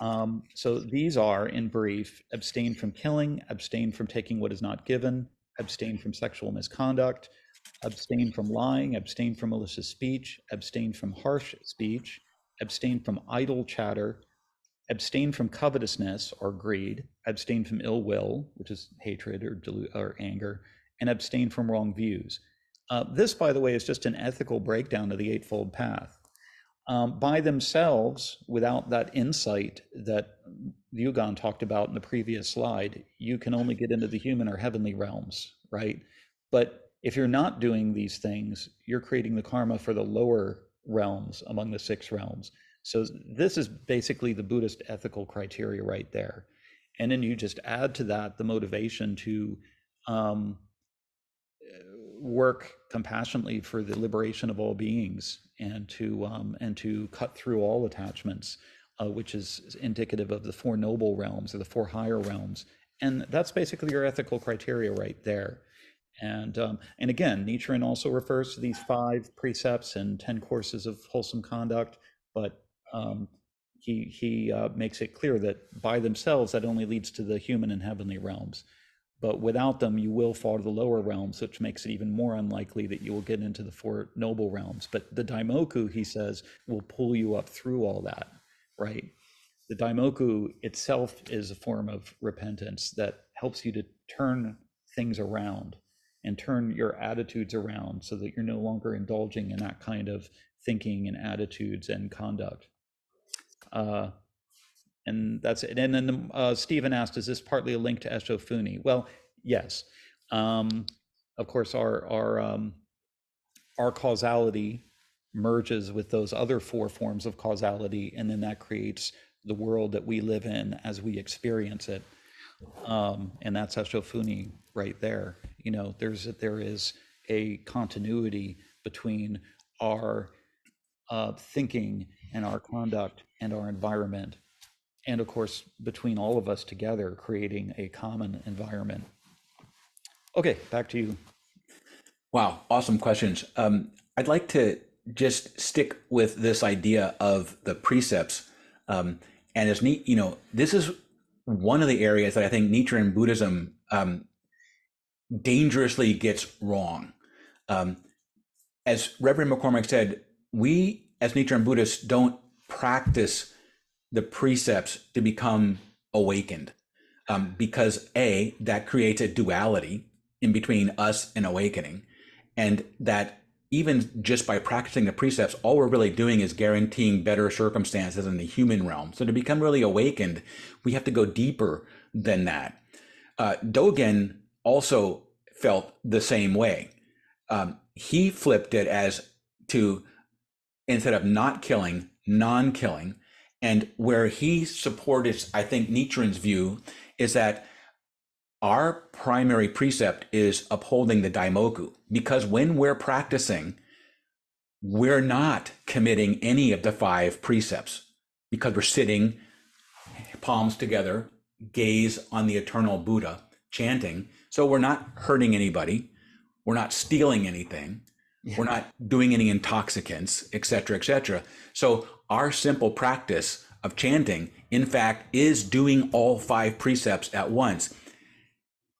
Um, so these are, in brief, abstain from killing, abstain from taking what is not given, abstain from sexual misconduct, abstain from lying, abstain from malicious speech, abstain from harsh speech, abstain from idle chatter, abstain from covetousness or greed, abstain from ill will, which is hatred or, delu- or anger, and abstain from wrong views. Uh, this, by the way, is just an ethical breakdown of the Eightfold Path. Um, by themselves, without that insight that Yugan talked about in the previous slide, you can only get into the human or heavenly realms, right? But if you're not doing these things, you're creating the karma for the lower realms among the six realms. So this is basically the Buddhist ethical criteria right there. And then you just add to that the motivation to um, work compassionately for the liberation of all beings and to um, and to cut through all attachments, uh, which is indicative of the four noble realms or the four higher realms. And that's basically your ethical criteria right there. And um, and again, Nichiren also refers to these five precepts and ten courses of wholesome conduct, but um, he he uh, makes it clear that by themselves that only leads to the human and heavenly realms. But without them, you will fall to the lower realms, which makes it even more unlikely that you will get into the four noble realms. But the daimoku, he says, will pull you up through all that, right? The daimoku itself is a form of repentance that helps you to turn things around and turn your attitudes around so that you're no longer indulging in that kind of thinking and attitudes and conduct. Uh, and that's it. And then uh, Stephen asked, is this partly a link to Eshofuni? Well, yes. Um, of course, our our um, our causality merges with those other four forms of causality, and then that creates the world that we live in as we experience it. Um, and that's Eshofuni right there. You know, there's there is a continuity between our uh, thinking and our conduct and our environment, and of course between all of us together, creating a common environment. Okay, back to you. Wow, awesome questions. Um, I'd like to just stick with this idea of the precepts. Um, and it's neat, you know, this is one of the areas that I think Nietzsche and Buddhism um, dangerously gets wrong. Um, as Reverend McCormick said, we as Nichiren Buddhists don't practice the precepts to become awakened um, because A, that creates a duality in between us and awakening. And that even just by practicing the precepts, all we're really doing is guaranteeing better circumstances in the human realm. So to become really awakened, we have to go deeper than that. Uh, Dogen also felt the same way. Um, he flipped it as to instead of not killing, non killing. And where he supported, I think, Nichiren's view is that our primary precept is upholding the daimoku because when we're practicing we're not committing any of the five precepts because we're sitting palms together gaze on the eternal buddha chanting so we're not hurting anybody we're not stealing anything yeah. we're not doing any intoxicants etc etc so our simple practice of chanting in fact is doing all five precepts at once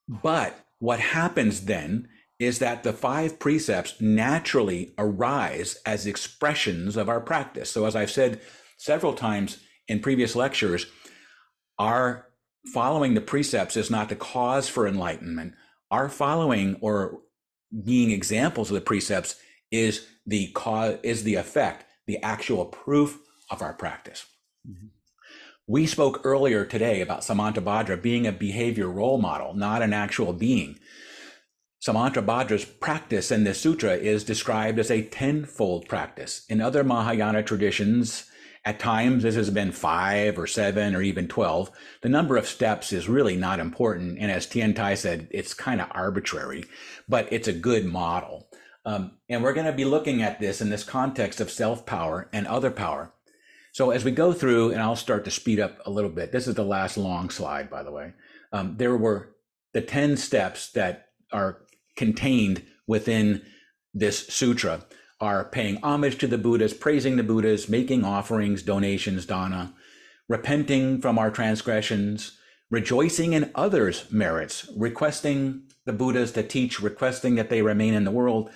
but what happens then is that the five precepts naturally arise as expressions of our practice. So, as I've said several times in previous lectures, our following the precepts is not the cause for enlightenment. Our following or being examples of the precepts is the cause, is the effect, the actual proof of our practice. Mm-hmm. We spoke earlier today about Samantabhadra being a behavior role model, not an actual being. Samantabhadra's practice in this sutra is described as a tenfold practice. In other Mahayana traditions, at times this has been five or seven or even 12. The number of steps is really not important. And as Tiantai said, it's kind of arbitrary, but it's a good model. Um, and we're going to be looking at this in this context of self power and other power. So as we go through, and I'll start to speed up a little bit. This is the last long slide, by the way. Um, there were the 10 steps that are contained within this sutra are paying homage to the Buddhas, praising the Buddhas, making offerings, donations, dana, repenting from our transgressions, rejoicing in others' merits, requesting the Buddhas to teach, requesting that they remain in the world,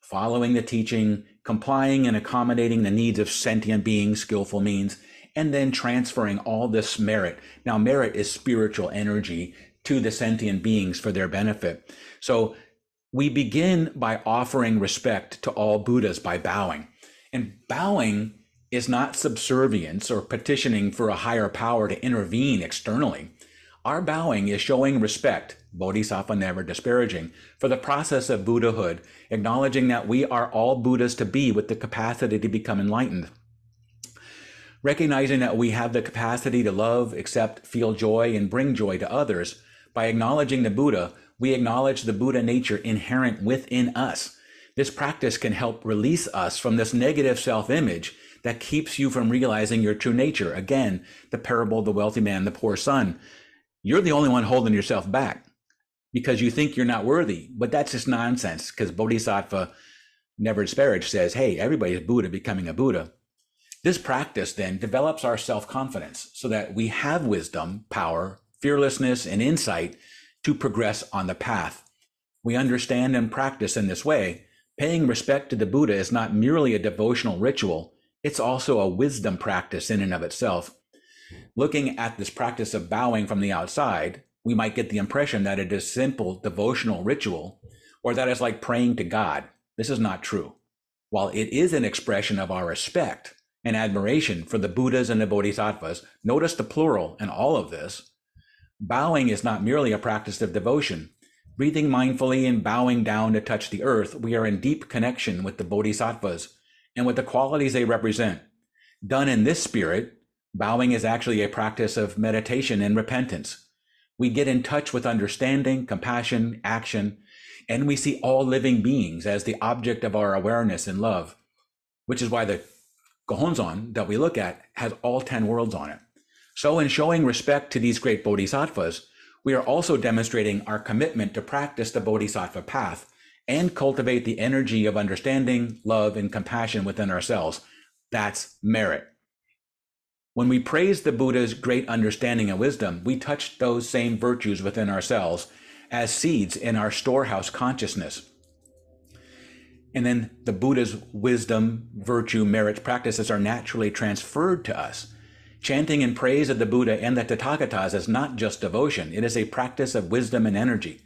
following the teaching, complying and accommodating the needs of sentient beings, skillful means, and then transferring all this merit. Now, merit is spiritual energy to the sentient beings for their benefit. So we begin by offering respect to all Buddhas by bowing. And bowing is not subservience or petitioning for a higher power to intervene externally. Our bowing is showing respect, bodhisattva never disparaging, for the process of Buddhahood, acknowledging that we are all Buddhas to be with the capacity to become enlightened. Recognizing that we have the capacity to love, accept, feel joy, and bring joy to others, by acknowledging the Buddha, we acknowledge the Buddha nature inherent within us. This practice can help release us from this negative self image that keeps you from realizing your true nature. Again, the parable of the wealthy man the poor son you're the only one holding yourself back because you think you're not worthy. But that's just nonsense because Bodhisattva never disparaged says, hey, everybody's Buddha becoming a Buddha. This practice then develops our self confidence so that we have wisdom, power, fearlessness, and insight to progress on the path. We understand and practice in this way. Paying respect to the Buddha is not merely a devotional ritual, it's also a wisdom practice in and of itself looking at this practice of bowing from the outside, we might get the impression that it is a simple devotional ritual or that it's like praying to God. This is not true. While it is an expression of our respect and admiration for the Buddhas and the Bodhisattvas, notice the plural in all of this. Bowing is not merely a practice of devotion. Breathing mindfully and bowing down to touch the earth, we are in deep connection with the Bodhisattvas and with the qualities they represent. Done in this spirit, bowing is actually a practice of meditation and repentance. We get in touch with understanding, compassion, action, and we see all living beings as the object of our awareness and love, which is why the Gohonzon that we look at has all 10 worlds on it. So, in showing respect to these great bodhisattvas, we are also demonstrating our commitment to practice the bodhisattva path and cultivate the energy of understanding, love, and compassion within ourselves. That's merit. When we praise the Buddha's great understanding and wisdom, we touch those same virtues within ourselves as seeds in our storehouse consciousness. And then the Buddha's wisdom, virtue, merit practices are naturally transferred to us. Chanting in praise of the Buddha and the Tathagatas is not just devotion, it is a practice of wisdom and energy.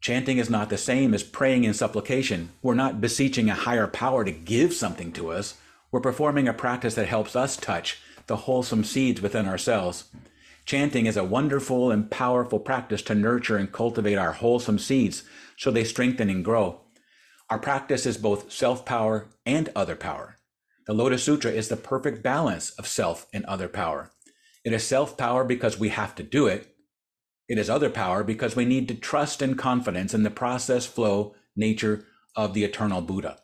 Chanting is not the same as praying in supplication. We're not beseeching a higher power to give something to us. We're performing a practice that helps us touch the wholesome seeds within ourselves. Chanting is a wonderful and powerful practice to nurture and cultivate our wholesome seeds so they strengthen and grow. Our practice is both self power and other power. The Lotus Sutra is the perfect balance of self and other power. It is self power because we have to do it. It is other power because we need to trust and confidence in the process flow nature of the eternal Buddha,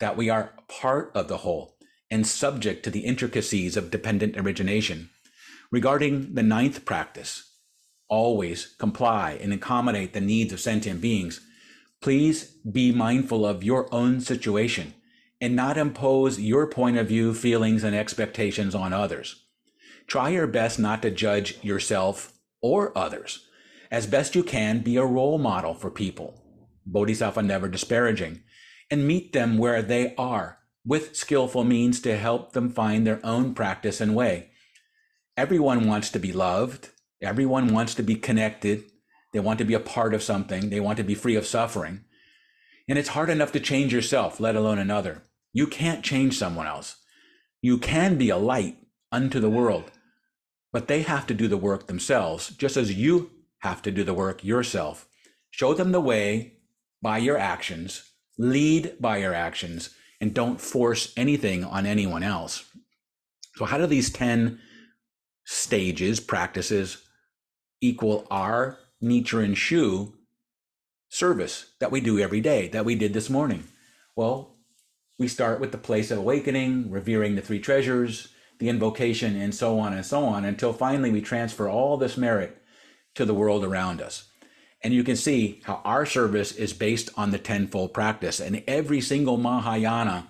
that we are part of the whole and subject to the intricacies of dependent origination. Regarding the ninth practice, always comply and accommodate the needs of sentient beings. Please be mindful of your own situation and not impose your point of view, feelings, and expectations on others. Try your best not to judge yourself or others. As best you can, be a role model for people. Bodhisattva never disparaging, and meet them where they are with skillful means to help them find their own practice and way everyone wants to be loved. Everyone wants to be connected. They want to be a part of something. They want to be free of suffering. And it's hard enough to change yourself, let alone another. You can't change someone else. You can be a light unto the world, but they have to do the work themselves, just as you have to do the work yourself. Show them the way by your actions, lead by your actions, and don't force anything on anyone else. So, how do these 10 stages, practices equal our Nichiren Shu service that we do every day, that we did this morning. Well, we start with the place of awakening, revering the three treasures, the invocation, and so on and so on, until finally we transfer all this merit to the world around us. And you can see how our service is based on the tenfold practice. And every single Mahayana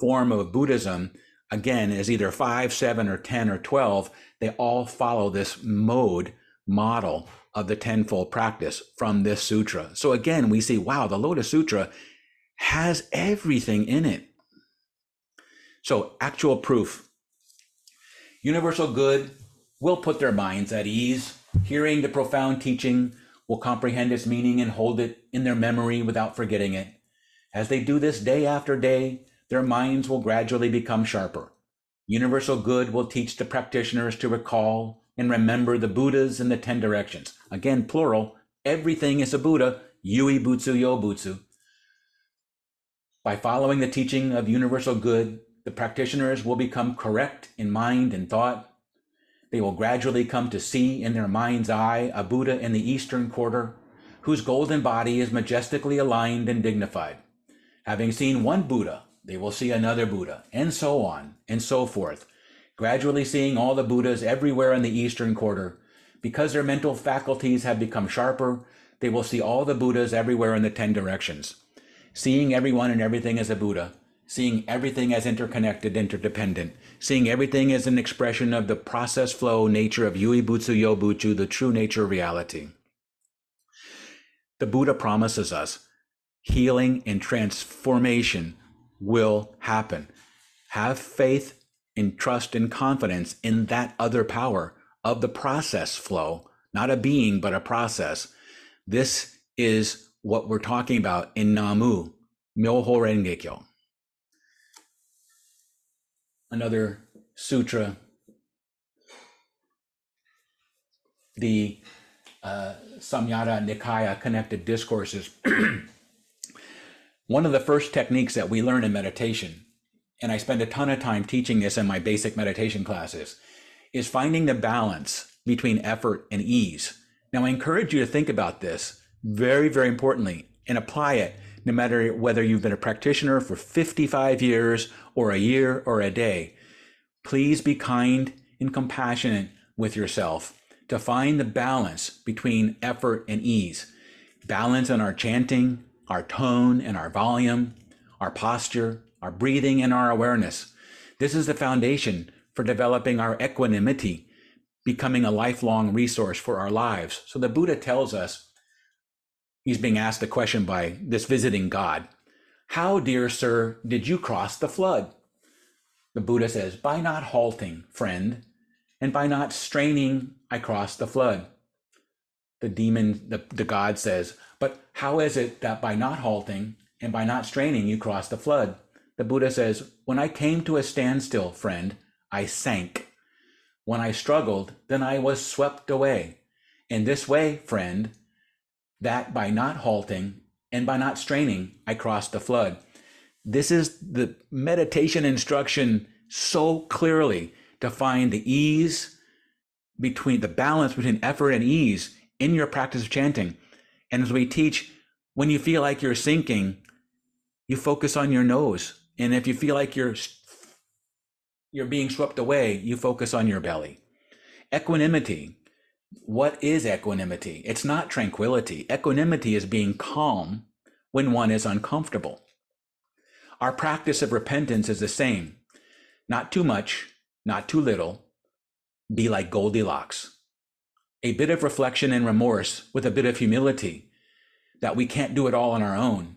form of Buddhism again, is either five, seven, or 10, or 12, they all follow this mode model of the tenfold practice from this sutra. So again, we see, wow, the Lotus Sutra has everything in it. So, actual proof. Universal good will put their minds at ease. Hearing the profound teaching will comprehend its meaning and hold it in their memory without forgetting it. As they do this day after day, their minds will gradually become sharper. Universal good will teach the practitioners to recall and remember the Buddhas and the ten directions. Again, plural, everything is a Buddha, Yui Butsu Yo Butsu. By following the teaching of universal good, the practitioners will become correct in mind and thought. They will gradually come to see in their mind's eye a Buddha in the eastern quarter, whose golden body is majestically aligned and dignified. Having seen one Buddha they will see another Buddha, and so on and so forth, gradually seeing all the Buddhas everywhere in the eastern quarter. Because their mental faculties have become sharper, they will see all the Buddhas everywhere in the ten directions. Seeing everyone and everything as a Buddha, seeing everything as interconnected, interdependent, seeing everything as an expression of the process flow nature of Yui Butsu Yo the true nature of reality. The Buddha promises us healing and transformation will happen. Have faith and trust and confidence in that other power of the process flow, not a being, but a process. This is what we're talking about in Namu, Myoho Renge Kyo. Another sutra, the uh, Samyutta Nikaya connected discourses. One of the first techniques that we learn in meditation, and I spend a ton of time teaching this in my basic meditation classes, is finding the balance between effort and ease. Now, I encourage you to think about this very, very importantly and apply it no matter whether you've been a practitioner for 55 years or a year or a day. Please be kind and compassionate with yourself to find the balance between effort and ease. Balance in our chanting, our tone and our volume, our posture, our breathing, and our awareness. This is the foundation for developing our equanimity, becoming a lifelong resource for our lives. So the Buddha tells us he's being asked a question by this visiting God How, dear sir, did you cross the flood? The Buddha says, By not halting, friend, and by not straining, I crossed the flood. The demon, the, the God says, But how is it that by not halting and by not straining, you crossed the flood? The Buddha says, When I came to a standstill, friend, I sank. When I struggled, then I was swept away. In this way, friend, that by not halting and by not straining, I crossed the flood. This is the meditation instruction so clearly to find the ease between the balance between effort and ease in your practice of chanting. And as we teach, when you feel like you're sinking, you focus on your nose. And if you feel like you're you're being swept away, you focus on your belly. Equanimity. What is equanimity? It's not tranquility. Equanimity is being calm when one is uncomfortable. Our practice of repentance is the same. Not too much, not too little. Be like Goldilocks. A bit of reflection and remorse with a bit of humility that we can't do it all on our own.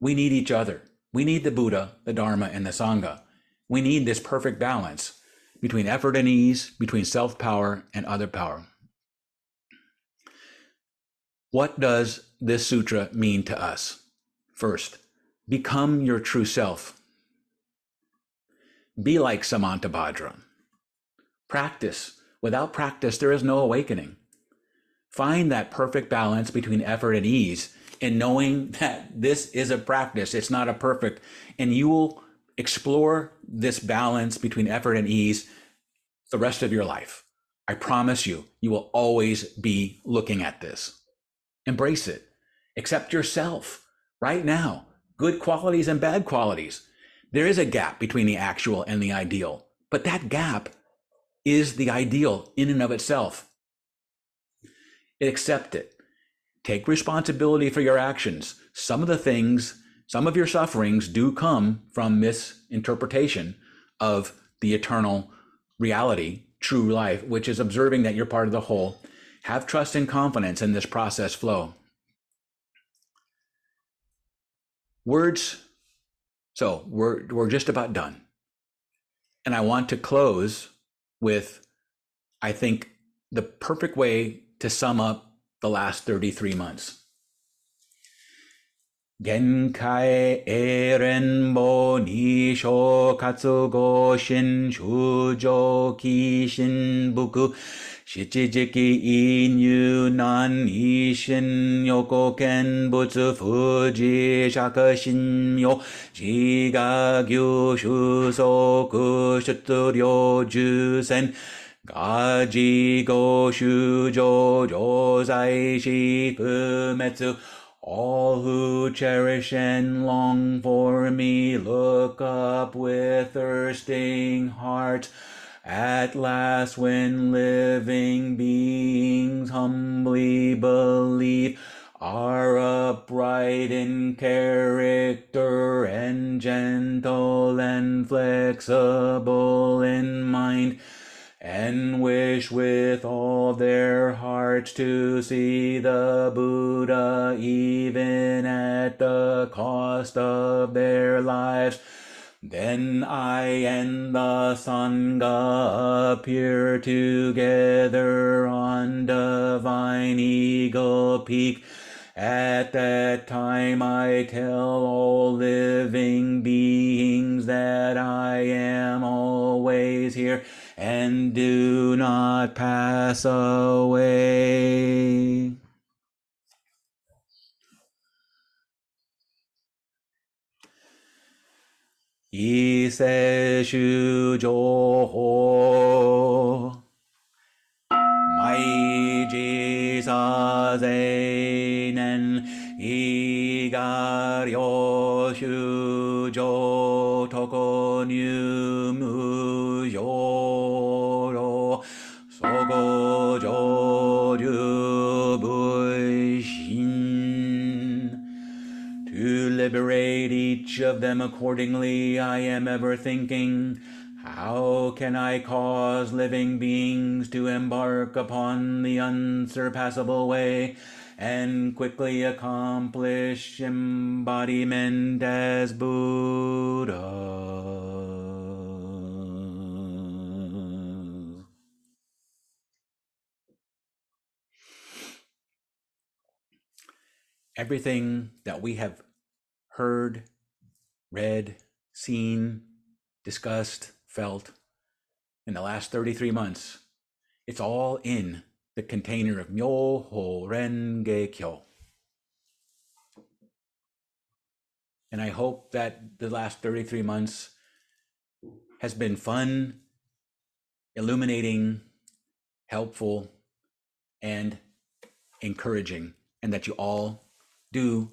We need each other. We need the Buddha, the Dharma, and the Sangha. We need this perfect balance between effort and ease, between self power and other power. What does this sutra mean to us? First, become your true self. Be like Samantabhadra. Practice. Without practice, there is no awakening. Find that perfect balance between effort and ease and knowing that this is a practice, it's not a perfect, and you will explore this balance between effort and ease the rest of your life. I promise you, you will always be looking at this. Embrace it. Accept yourself right now, good qualities and bad qualities. There is a gap between the actual and the ideal, but that gap is the ideal in and of itself. Accept it. Take responsibility for your actions. Some of the things some of your sufferings do come from misinterpretation of the eternal reality, true life, which is observing that you're part of the whole. Have trust and confidence in this process flow. Words. So we're, we're just about done. And I want to close with, I think, the perfect way to sum up the last 33 months. Genkai eren bo nisho katsugo shin shujo kishin buku shichijiki inyu nan ishin yoko ken butsu fuji shaka shinmyo jiga gyu shusoku shuturyo jusen gaji go shujo jozai shikumetsu all who cherish and long for me look up with thirsting hearts. At last, when living beings humbly believe, are upright in character and gentle and flexible in mind and wish with all their hearts to see the Buddha even at the cost of their lives. Then I and the Sangha appear together on divine eagle peak. At that time I tell all living beings that I am always here and do not pass away. 異性種情報。毎日さぜ年、いがりょしゅうじょうとこにゅむよう。Each of them accordingly, I am ever thinking, how can I cause living beings to embark upon the unsurpassable way and quickly accomplish embodiment as Buddha? Everything that we have heard, read, seen, discussed, felt in the last 33 months, it's all in the container of Myo Myoho Renge Kyo. And I hope that the last 33 months has been fun, illuminating, helpful, and encouraging, and that you all do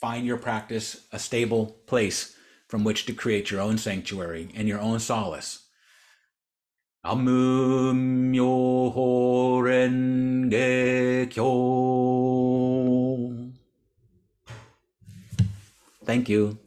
find your practice a stable place from which to create your own sanctuary and your own solace. Myoho renge kyo. Thank you.